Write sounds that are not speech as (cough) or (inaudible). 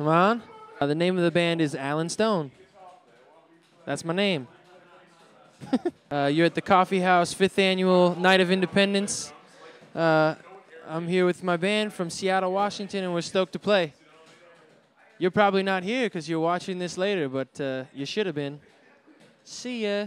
Come on. Uh, the name of the band is Allen Stone. That's my name. (laughs) uh, you're at the Koffeehouse fifth annual Night of Independence. Uh, I'm here with my band from Seattle, Washington, and we're stoked to play. You're probably not here because you're watching this later, but uh, you should have been. See ya.